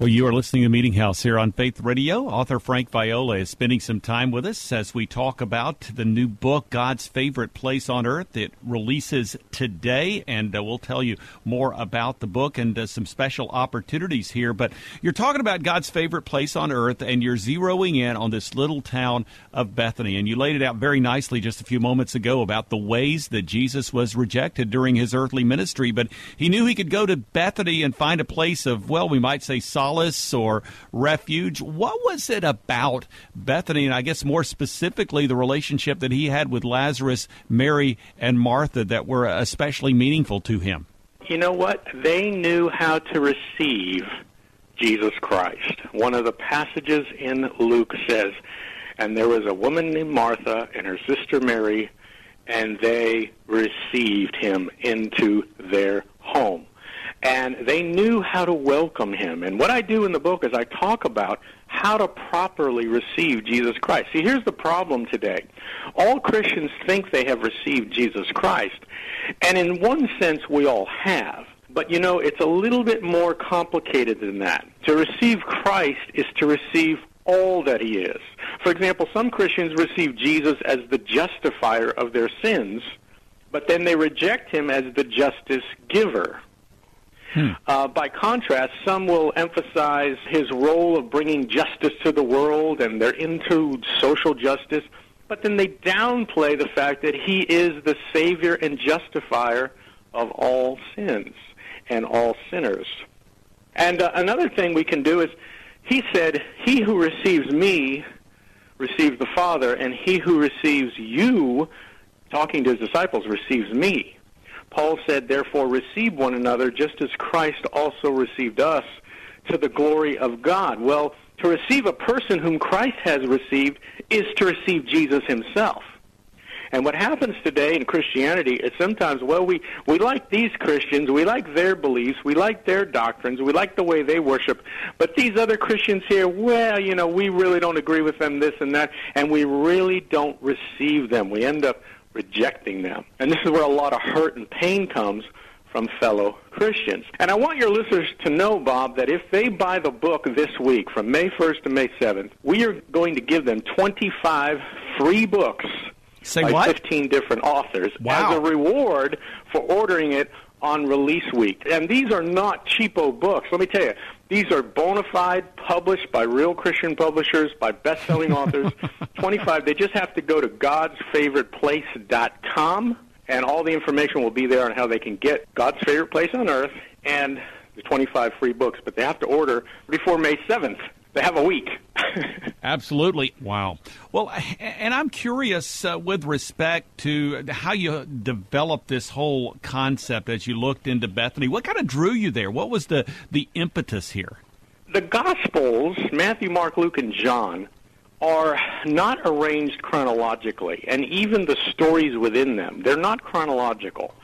Well, you are listening to Meeting House here on Faith Radio. Author Frank Viola is spending some time with us as we talk about the new book, God's Favorite Place on Earth. It releases today, and uh, we'll tell you more about the book and uh, some special opportunities here. But you're talking about God's favorite place on earth, and you're zeroing in on this little town of Bethany. And you laid it out very nicely just a few moments ago about the ways that Jesus was rejected during his earthly ministry. But he knew he could go to Bethany and find a place of, well, we might say, solid solace or refuge. What was it about Bethany, and I guess more specifically the relationship that he had with Lazarus, Mary, and Martha that were especially meaningful to him? You know what? They knew how to receive Jesus Christ. One of the passages in Luke says, and there was a woman named Martha and her sister Mary, and they received him into their home and they knew how to welcome him. And what I do in the book is I talk about how to properly receive Jesus Christ. See, here's the problem today. All Christians think they have received Jesus Christ, and in one sense we all have. But you know, it's a little bit more complicated than that. To receive Christ is to receive all that he is. For example, some Christians receive Jesus as the justifier of their sins, but then they reject him as the justice giver. Hmm. Uh, by contrast, some will emphasize his role of bringing justice to the world and they're into social justice, but then they downplay the fact that he is the Savior and justifier of all sins and all sinners. And uh, another thing we can do is, he said, He who receives me receives the Father, and he who receives you, talking to his disciples, receives me. Paul said, Therefore, receive one another just as Christ also received us to the glory of God. Well, to receive a person whom Christ has received is to receive Jesus himself. And what happens today in Christianity is sometimes, well, we, we like these Christians, we like their beliefs, we like their doctrines, we like the way they worship, but these other Christians here, well, you know, we really don't agree with them, this and that, and we really don't receive them. We end up rejecting them. And this is where a lot of hurt and pain comes from fellow Christians. And I want your listeners to know, Bob, that if they buy the book this week from May 1st to May 7th, we are going to give them 25 free books Say by what? 15 different authors wow. as a reward for ordering it on release week. And these are not cheapo books. Let me tell you, these are bona fide, published by real Christian publishers, by best selling authors. 25. They just have to go to godsfavoriteplace.com, and all the information will be there on how they can get God's Favorite Place on Earth and the 25 free books. But they have to order before May 7th. They have a week. Absolutely. Wow. Well, and I'm curious uh, with respect to how you developed this whole concept as you looked into Bethany. What kind of drew you there? What was the, the impetus here? The Gospels, Matthew, Mark, Luke, and John, are not arranged chronologically, and even the stories within them, they're not chronological.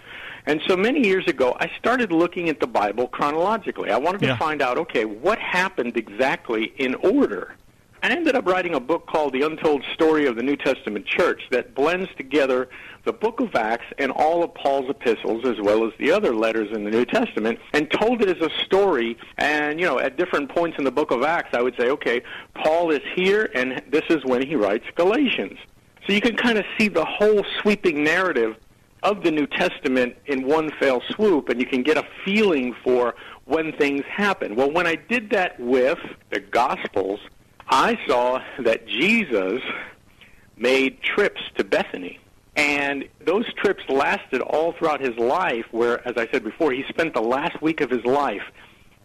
And so many years ago, I started looking at the Bible chronologically. I wanted to Yeah. find out, okay, what happened exactly in order? I ended up writing a book called The Untold Story of the New Testament Church that blends together the book of Acts and all of Paul's epistles as well as the other letters in the New Testament and told it as a story. And, you know, at different points in the book of Acts, I would say, okay, Paul is here and this is when he writes Galatians. So you can kind of see the whole sweeping narrative of the New Testament in one fell swoop, and you can get a feeling for when things happen. Well, when I did that with the Gospels, I saw that Jesus made trips to Bethany. And those trips lasted all throughout his life, where, as I said before, he spent the last week of his life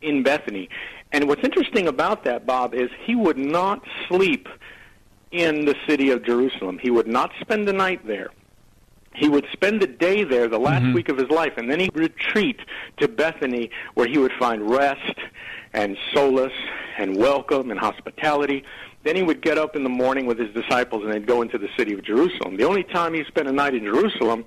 in Bethany. And what's interesting about that, Bob, is he would not sleep in the city of Jerusalem. He would not spend the night there he would spend the day there the last Mhm. week of his life and then he'd retreat to bethany where he would find rest and solace and welcome and hospitality then he would get up in the morning with his disciples and they'd go into the city of jerusalem the only time he spent a night in jerusalem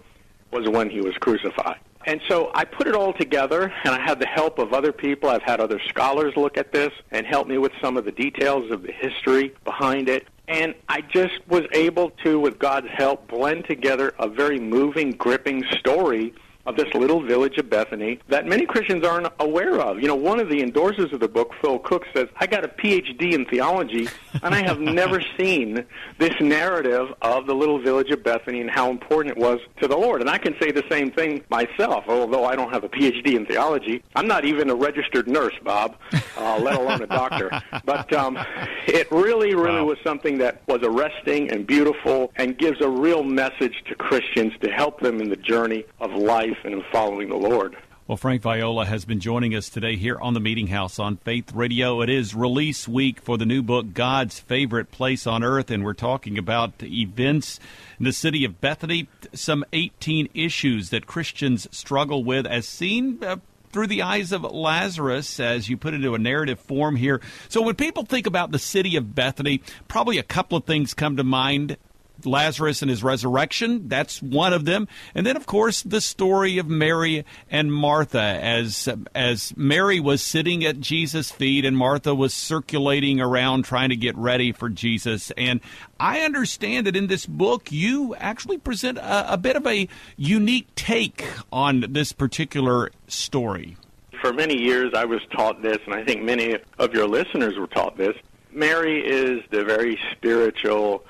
was when he was crucified and so I put it all together, and I had the help of other people. I've had other scholars look at this and help me with some of the details of the history behind it. And I just was able to, with God's help, blend together a very moving, gripping story of this little village of Bethany that many Christians aren't aware of. You know, one of the endorsers of the book, Phil Cooke, says, I got a PhD in theology, and I have never seen this narrative of the little village of Bethany and how important it was to the Lord. And I can say the same thing myself, although I don't have a PhD in theology. I'm not even a registered nurse, Bob, uh, let alone a doctor. But um, it really, really wow. was something that was arresting and beautiful and gives a real message to Christians to help them in the journey of life and in following the Lord. Well, Frank Viola has been joining us today here on the Meeting House on Faith Radio. It is release week for the new book, God's Favorite Place on Earth, and we're talking about events in the city of Bethany, some 18 issues that Christians struggle with as seen uh, through the eyes of Lazarus, as you put into a narrative form here. So, when people think about the city of Bethany, probably a couple of things come to mind. Lazarus and his resurrection. That's one of them. And then, of course, the story of Mary and Martha as, as Mary was sitting at Jesus' feet and Martha was circulating around trying to get ready for Jesus. And I understand that in this book, you actually present a, a bit of a unique take on this particular story. For many years, I was taught this, and I think many of your listeners were taught this. Mary is the very spiritual,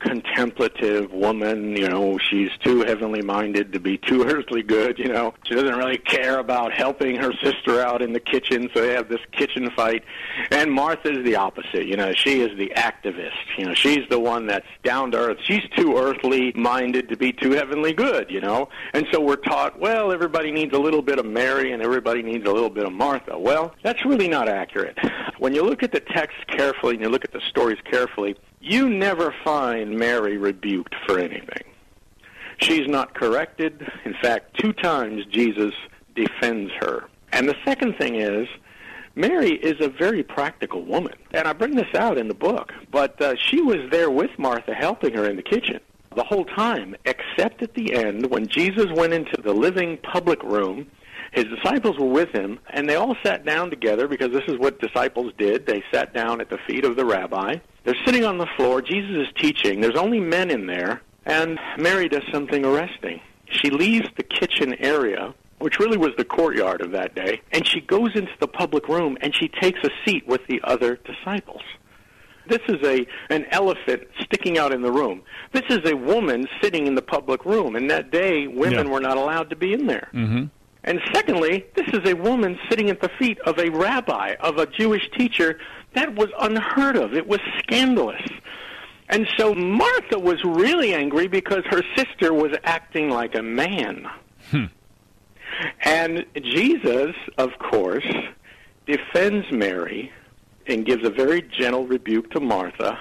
contemplative woman. You know, she's too heavenly minded to be too earthly good. You know, she doesn't really care about helping her sister out in the kitchen, so they have this kitchen fight. And Martha's the opposite. You know, she is the activist. You know, she's the one that's down to earth. She's too earthly minded to be too heavenly good. You know, and so we're taught, well, everybody needs a little bit of Mary and everybody needs a little bit of Martha. Well, that's really not accurate. When you look at the text carefully and you look at the stories carefully, you never find Mary rebuked for anything. She's not corrected. In fact, two times Jesus defends her. And the second thing is, Mary is a very practical woman. And I bring this out in the book. But uh, she was there with Martha helping her in the kitchen the whole time, except at the end when Jesus went into the living public room his disciples were with him, and they all sat down together because this is what disciples did. They sat down at the feet of the rabbi. They're sitting on the floor. Jesus is teaching. There's only men in there, and Mary does something arresting. She leaves the kitchen area, which really was the courtyard of that day, and she goes into the public room and she takes a seat with the other disciples. This is a an elephant sticking out in the room. This is a woman sitting in the public room. In that day, women yeah. were not allowed to be in there. Mm-hmm. And secondly, this is a woman sitting at the feet of a rabbi, of a Jewish teacher. That was unheard of. It was scandalous. And so Martha was really angry because her sister was acting like a man. Hmm. And Jesus, of course, defends Mary and gives a very gentle rebuke to Martha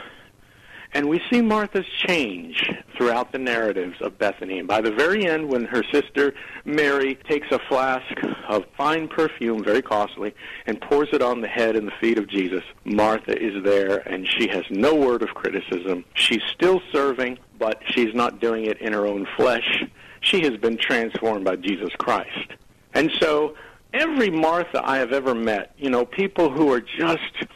and we see Martha's change throughout the narratives of Bethany. And by the very end, when her sister Mary takes a flask of fine perfume, very costly, and pours it on the head and the feet of Jesus, Martha is there and she has no word of criticism. She's still serving, but she's not doing it in her own flesh. She has been transformed by Jesus Christ. And so every Martha I have ever met, you know, people who are just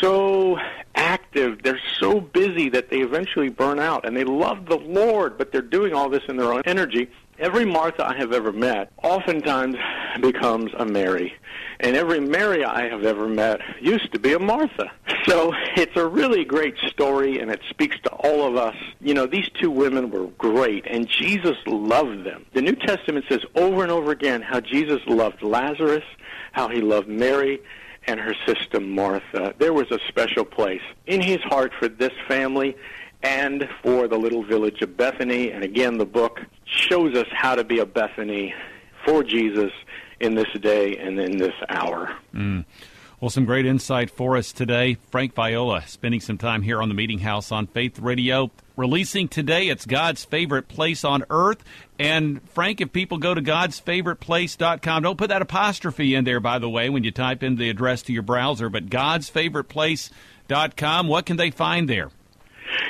so active, they're so busy that they eventually burn out. And they love the Lord, but they're doing all this in their own energy. Every Martha I have ever met oftentimes becomes a Mary. And every Mary I have ever met used to be a Martha. So it's a really great story, and it speaks to all of us. You know, these two women were great, and Jesus loved them. The New Testament says over and over again how Jesus loved Lazarus, how he loved Mary, and her sister Martha. There was a special place in his heart for this family and for the little village of Bethany. And again, the book shows us how to be a Bethany for Jesus in this day and in this hour. Mm. Well, some great insight for us today. Frank Viola spending some time here on the Meeting House on Faith Radio. Releasing today, it's God's favorite place on earth. And Frank, if people go to godsfavoriteplace.com, don't put that apostrophe in there, by the way, when you type in the address to your browser, but godsfavoriteplace.com, what can they find there?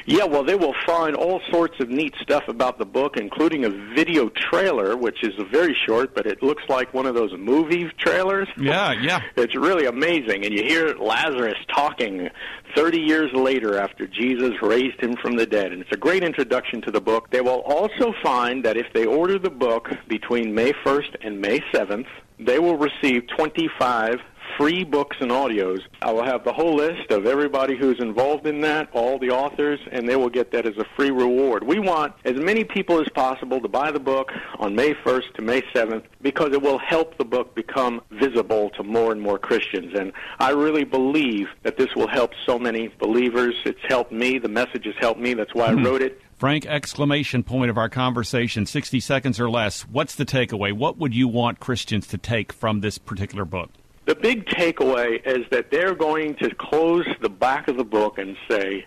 Yeah, well, they will find all sorts of neat stuff about the book, including a video trailer, which is very short, but it looks like one of those movie trailers. Yeah, yeah. it's really amazing. And you hear Lazarus talking 30 years later after Jesus raised him from the dead. And it's a great introduction to the book. They will also find that if they order the book between May 1st and May 7th, they will receive 25 free books and audios. I will have the whole list of everybody who's involved in that, all the authors, and they will get that as a free reward. We want as many people as possible to buy the book on May 1st to May 7th because it will help the book become visible to more and more Christians. And I really believe that this will help so many believers. It's helped me. The message has helped me. That's why I hmm. wrote it. Frank, exclamation point of our conversation, 60 seconds or less. What's the takeaway? What would you want Christians to take from this particular book? The big takeaway is that they're going to close the back of the book and say,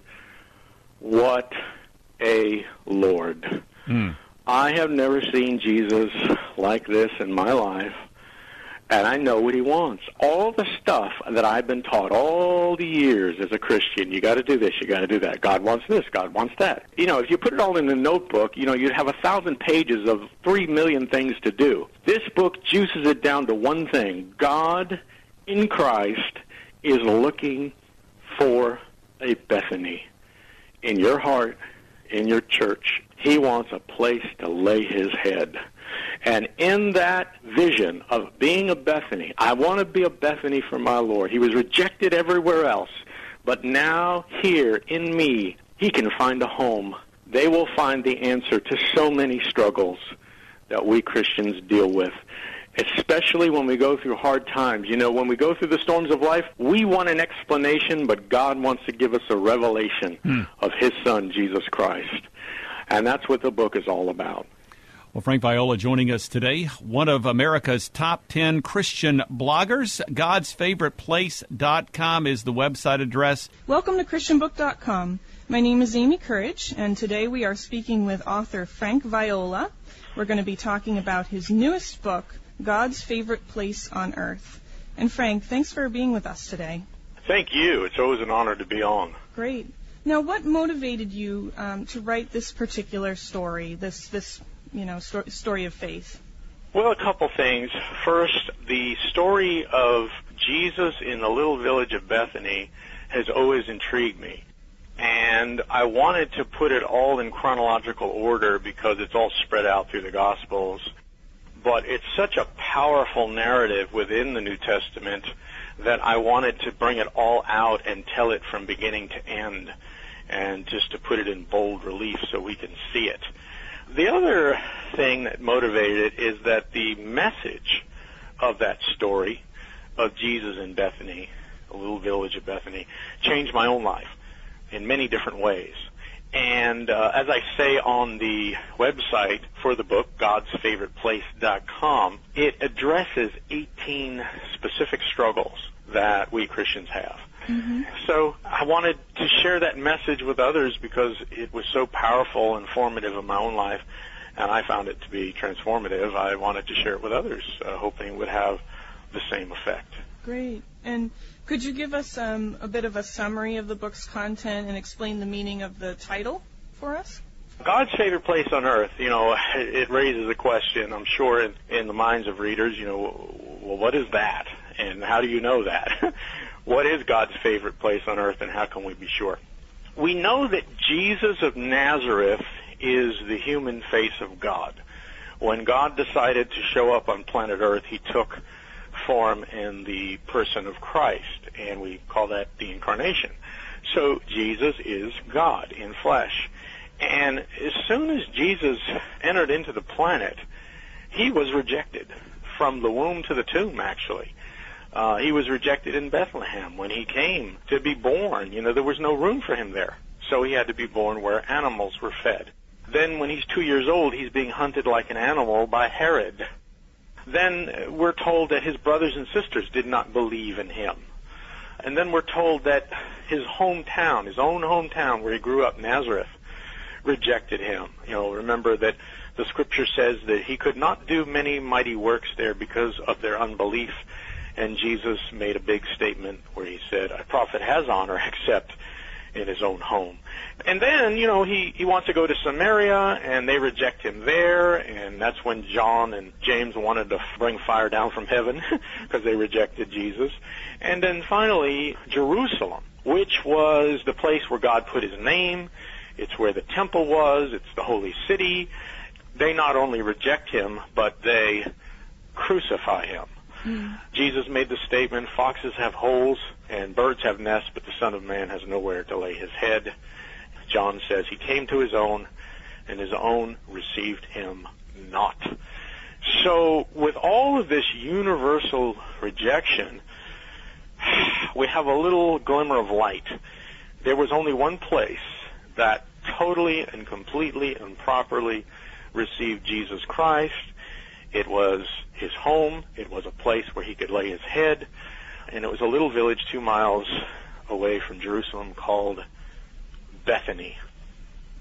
What a Lord. Mm. I have never seen Jesus like this in my life and I know what he wants. All the stuff that I've been taught all the years as a Christian, you got to do this, you got to do that. God wants this, God wants that. You know, if you put it all in a notebook, you know, you'd have a thousand pages of three million things to do. This book juices it down to one thing: God in Christ is looking for a Bethany in your heart, in your church. He wants a place to lay his head. And in that vision of being a Bethany, I want to be a Bethany for my Lord. He was rejected everywhere else, but now here in me, he can find a home. They will find the answer to so many struggles that we Christians deal with especially when we go through hard times. You know, when we go through the storms of life, we want an explanation, but God wants to give us a revelation Hmm. of His Son, Jesus Christ. And that's what the book is all about. Well, Frank Viola joining us today, one of America's top 10 Christian bloggers. God'sFavoritePlace.com is the website address. Welcome to ChristianBook.com. My name is Amy Courage, and today we are speaking with author Frank Viola. We're going to be talking about his newest book, God's Favorite Place on Earth. And Frank, thanks for being with us today. Thank you. It's always an honor to be on. Great. Now, what motivated you um, to write this particular story, this this you know sto- story of faith? Well, a couple things. First, the story of Jesus in the little village of Bethany has always intrigued me. And I wanted to put it all in chronological order because it's all spread out through the Gospels. But it's such a powerful narrative within the New Testament that I wanted to bring it all out and tell it from beginning to end and just to put it in bold relief so we can see it. The other thing that motivated it is that the message of that story of Jesus in Bethany, a little village of Bethany, changed my own life in many different ways. And uh, as I say on the website for the book, godsfavoriteplace.com, it addresses 18 specific struggles that we Christians have. So I wanted to share that message with others because it was so powerful and formative in my own life, and I found it to be transformative. I wanted to share it with others, uh, hoping it would have the same effect. Great. And could you give us um, a bit of a summary of the book's content and explain the meaning of the title for us? God's favorite place on earth, you know, it raises a question, I'm sure, in, in the minds of readers, you know, well, what is that? And how do you know that? what is God's favorite place on earth and how can we be sure? We know that Jesus of Nazareth is the human face of God. When God decided to show up on planet earth, he took form in the person of Christ, and we call that the incarnation. So Jesus is God in flesh. And as soon as Jesus entered into the planet, he was rejected from the womb to the tomb, actually. Uh, he was rejected in Bethlehem when he came to be born. You know, there was no room for him there. So he had to be born where animals were fed. Then when he's two years old, he's being hunted like an animal by Herod. Then we're told that his brothers and sisters did not believe in him. And then we're told that his hometown, his own hometown where he grew up, Nazareth, rejected him. You know, remember that the scripture says that he could not do many mighty works there because of their unbelief. And Jesus made a big statement where he said, a prophet has honor except in his own home. And then, you know, he, he wants to go to Samaria and they reject him there and that's when John and James wanted to bring fire down from heaven because they rejected Jesus. And then finally, Jerusalem, which was the place where God put his name. It's where the temple was. It's the holy city. They not only reject him, but they crucify him. Jesus made the statement, foxes have holes and birds have nests, but the Son of Man has nowhere to lay his head. John says he came to his own, and his own received him not. So with all of this universal rejection, we have a little glimmer of light. There was only one place that totally and completely and properly received Jesus Christ. It was his home. It was a place where he could lay his head. And it was a little village two miles away from Jerusalem called Bethany.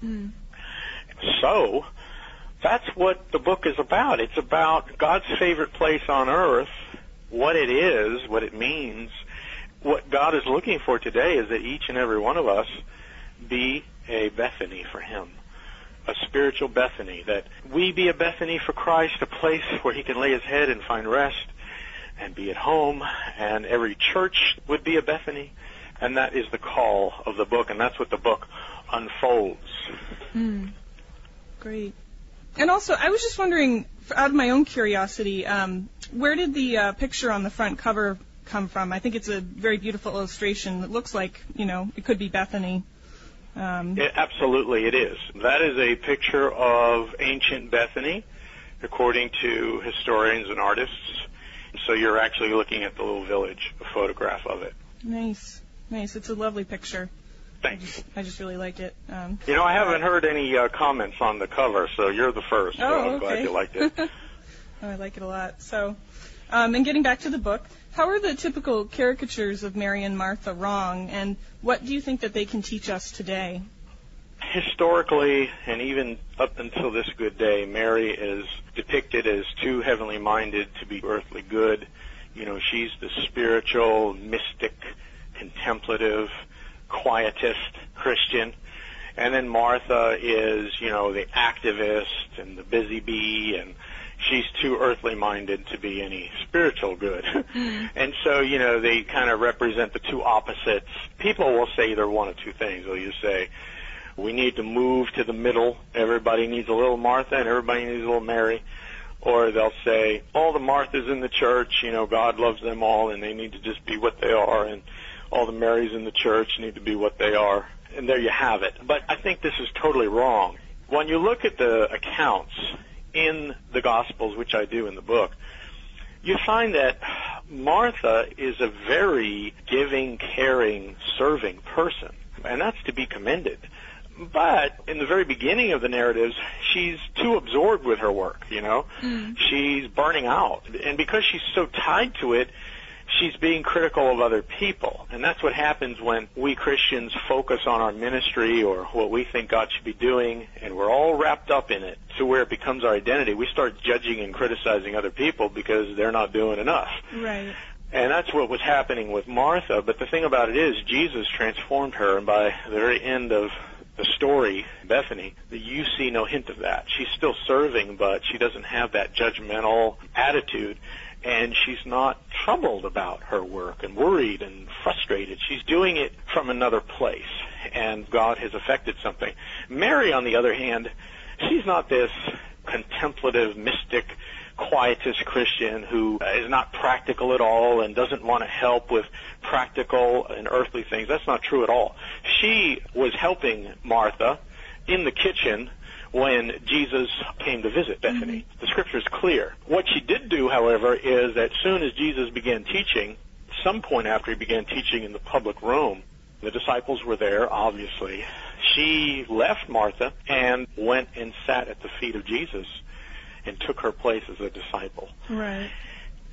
Mm. So, that's what the book is about. It's about God's favorite place on earth, what it is, what it means. What God is looking for today is that each and every one of us be a Bethany for Him a spiritual Bethany, that we be a Bethany for Christ, a place where he can lay his head and find rest and be at home, and every church would be a Bethany, and that is the call of the book, and that's what the book unfolds. Mm. Great. And also, I was just wondering, out of my own curiosity, um, where did the uh, picture on the front cover come from? I think it's a very beautiful illustration. It looks like, you know, it could be Bethany. Um, it, absolutely, it is. That is a picture of ancient Bethany, according to historians and artists. So you're actually looking at the little village, a photograph of it. Nice, nice. It's a lovely picture. Thanks. I just, I just really like it. Um, you know, I haven't heard any uh, comments on the cover, so you're the first. Oh, so I'm okay. glad you liked it. oh, I like it a lot. So, um, and getting back to the book, how are the typical caricatures of Mary and Martha wrong, and what do you think that they can teach us today? Historically, and even up until this good day, Mary is depicted as too heavenly minded to be earthly good. You know, she's the spiritual, mystic, contemplative, quietist Christian. And then Martha is, you know, the activist and the busy bee and she's too earthly minded to be any spiritual good. And so, you know, they kind of represent the two opposites. People will say either one of two things. They'll either say, we need to move to the middle. Everybody needs a little Martha and everybody needs a little Mary. Or they'll say, all the Marthas in the church, you know, God loves them all and they need to just be what they are and all the Marys in the church need to be what they are. And there you have it. But I think this is totally wrong. When you look at the accounts in the Gospels, which I do in the book, you find that Martha is a very giving, caring, serving person. And that's to be commended. But in the very beginning of the narratives, she's too absorbed with her work, you know? Mm. She's burning out. And because she's so tied to it, she's being critical of other people. And that's what happens when we Christians focus on our ministry or what we think God should be doing, and we're all wrapped up in it to where it becomes our identity. We start judging and criticizing other people because they're not doing enough. Right. And that's what was happening with Martha. But the thing about it is, Jesus transformed her, and by the very end of the story, Bethany, you see no hint of that. She's still serving, but she doesn't have that judgmental attitude and she's not troubled about her work and worried and frustrated. She's doing it from another place, and God has affected something. Mary, on the other hand, she's not this contemplative, mystic, quietist Christian who is not practical at all and doesn't want to help with practical and earthly things. That's not true at all. She was helping Martha in the kitchen when Jesus came to visit Bethany. Mm-hmm. The scripture is clear. What she did do, however, is that soon as Jesus began teaching, some point after he began teaching in the public room, the disciples were there, obviously. She left Martha and went and sat at the feet of Jesus and took her place as a disciple. Right.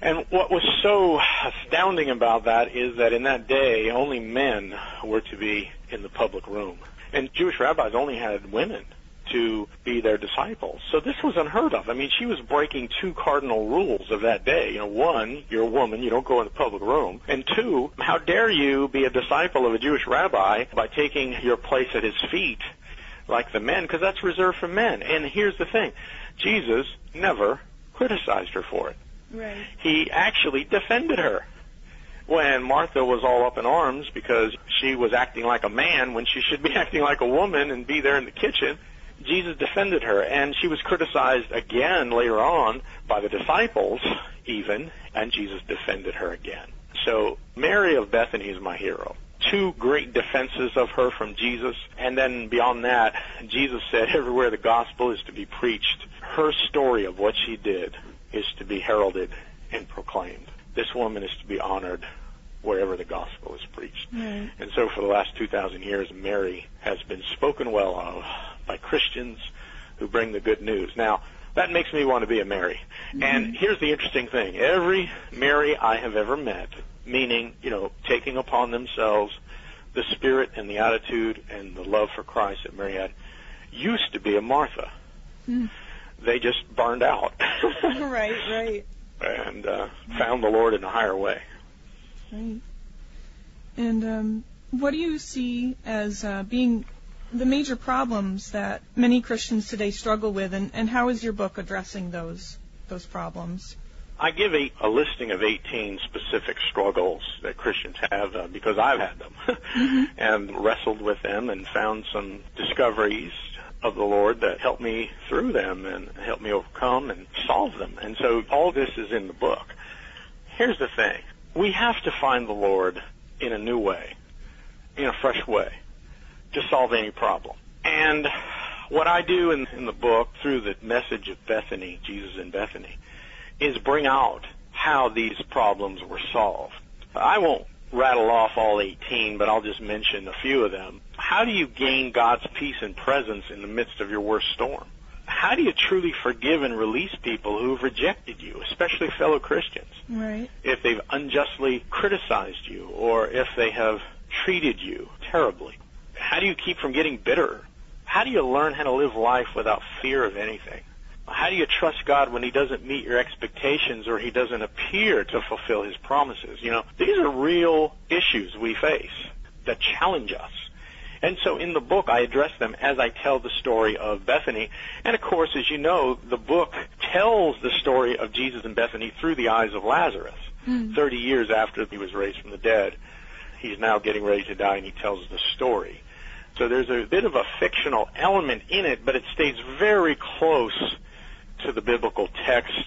And what was so astounding about that is that in that day, only men were to be in the public room. And Jewish rabbis only had women to be their disciples. So this was unheard of. I mean, she was breaking two cardinal rules of that day. You know, one, you're a woman, you don't go in the public room. And two, how dare you be a disciple of a Jewish rabbi by taking your place at his feet like the men, because that's reserved for men. And here's the thing. Jesus never criticized her for it. Right. He actually defended her when Martha was all up in arms because she was acting like a man when she should be acting like a woman and be there in the kitchen. Jesus defended her, and she was criticized again later on by the disciples, even, and Jesus defended her again. So Mary of Bethany is my hero. Two great defenses of her from Jesus, and then beyond that, Jesus said everywhere the gospel is to be preached, her story of what she did is to be heralded and proclaimed. This woman is to be honored wherever the gospel is preached. Right. And so for the last 2,000 years, Mary has been spoken well of by Christians who bring the good news. Now, that makes me want to be a Mary. And here's the interesting thing. Every Mary I have ever met, meaning, you know, taking upon themselves the spirit and the attitude and the love for Christ that Mary had, used to be a Martha. Hmm. They just burned out right, right, and uh, found the Lord in a higher way. right. And um, what do you see as uh, being the major problems that many Christians today struggle with, and, and how is your book addressing those those problems? I give a, a listing of 18 specific struggles that Christians have uh, because I've had them and wrestled with them and found some discoveries of the Lord that helped me through them and helped me overcome and solve them. And so all this is in the book. Here's the thing. We have to find the Lord in a new way, in a fresh way, to solve any problem. And what I do in, in the book through the message of Bethany, Jesus in Bethany, is bring out how these problems were solved. I won't rattle off all 18, but I'll just mention a few of them. How do you gain God's peace and presence in the midst of your worst storm? How do you truly forgive and release people who have rejected you, especially fellow Christians, Right. if they've unjustly criticized you or if they have treated you terribly? How do you keep from getting bitter? How do you learn how to live life without fear of anything? How do you trust God when He doesn't meet your expectations or He doesn't appear to fulfill His promises? You know, these are real issues we face that challenge us. And so in the book, I address them as I tell the story of Bethany. And of course, as you know, the book tells the story of Jesus and Bethany through the eyes of Lazarus. Hmm. 30 years after he was raised from the dead, he's now getting ready to die and he tells the story. So there's a bit of a fictional element in it, but it stays very close to the biblical text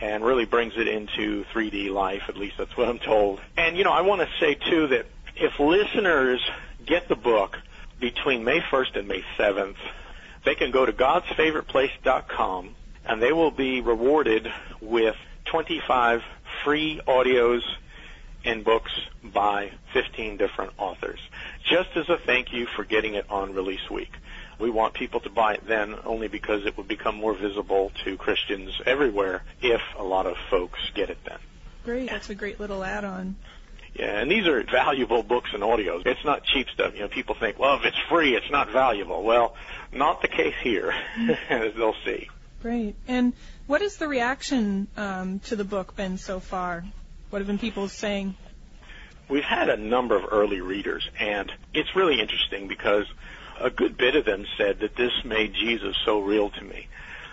and really brings it into 3D life, at least that's what I'm told. And, you know, I want to say, too, that if listeners get the book between May 1st and May 7th, they can go to godsfavoriteplace.com and they will be rewarded with 25 free audios and books by 15 different authors, just as a thank you for getting it on release week. We want people to buy it then only because it would become more visible to Christians everywhere if a lot of folks get it then. Great. That's a great little add-on. Yeah, and these are valuable books and audios. It's not cheap stuff. You know, people think, well, if it's free, it's not valuable. Well, not the case here, as they'll see. Great. And what has the reaction um, to the book been so far? What have been people saying? We've had a number of early readers, and it's really interesting because a good bit of them said that this made Jesus so real to me.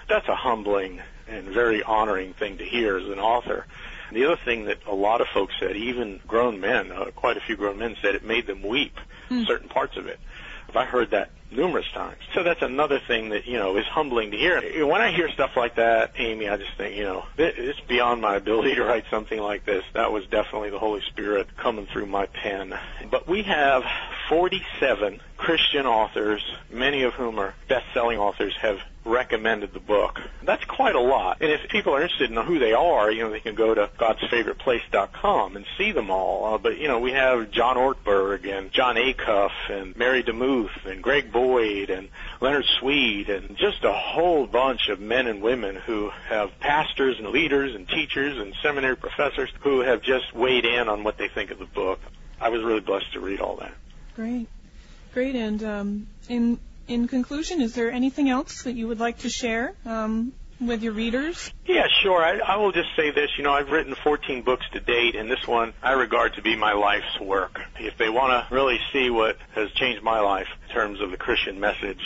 That's a humbling and very honoring thing to hear as an author. The other thing that a lot of folks said, even grown men, uh, quite a few grown men said it made them weep, certain parts of it. I heard that numerous times. So that's another thing that, you know, is humbling to hear. When I hear stuff like that, Amy, I just think, you know, it- it's beyond my ability to write something like this. That was definitely the Holy Spirit coming through my pen. But we have 47 Christian authors, many of whom are best-selling authors, have recommended the book. That's quite a lot. And if people are interested in who they are, you know, they can go to godsfavoriteplace.com and see them all. Uh, but, you know, we have John Ortberg and Jon Acuff and Mary DeMuth and Greg Boyd and Leonard Sweet and just a whole bunch of men and women who have pastors and leaders and teachers and seminary professors who have just weighed in on what they think of the book. I was really blessed to read all that. Great. Great. And um, in in conclusion, is there anything else that you would like to share um, with your readers? Yeah, sure. I, I will just say this. You know, I've written 14 books to date, and this one I regard to be my life's work. If they want to really see what has changed my life in terms of the Christian message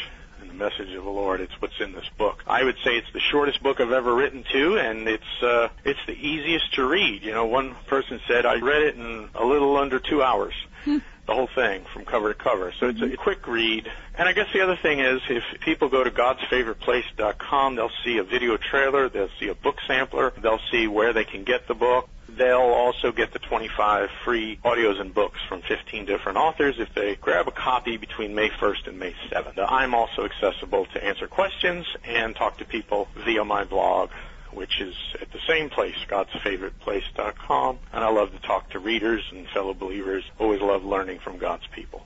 message of the Lord, it's what's in this book. I would say it's the shortest book I've ever written too, and it's uh, it's the easiest to read. You know, one person said I read it in a little under two hours. The whole thing from cover to cover. So it's a quick read. And I guess the other thing is if people go to godsfavoriteplace.com, they'll see a video trailer, they'll see a book sampler, they'll see where they can get the book. They'll also get the 25 free audios and books from 15 different authors if they grab a copy between May 1st and May 7th. I'm also accessible to answer questions and talk to people via my blog which is at the same place, godsfavoriteplace.com. And I love to talk to readers and fellow believers. Always love learning from God's people.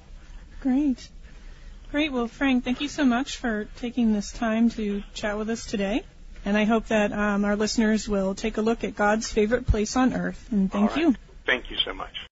Great. Great. Well, Frank, thank you so much for taking this time to chat with us today. And I hope that um, our listeners will take a look at God's favorite place on earth. And thank you. Thank you so much.